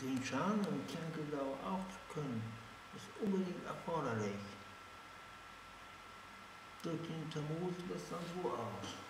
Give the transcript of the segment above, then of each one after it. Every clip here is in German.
Den Schaden im Kerngelau auch zu können, ist unbedingt erforderlich. Durch den Thermos das dann so aus.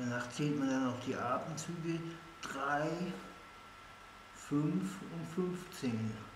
Danach zählt man dann noch die Atemzüge 3, 5 und 15.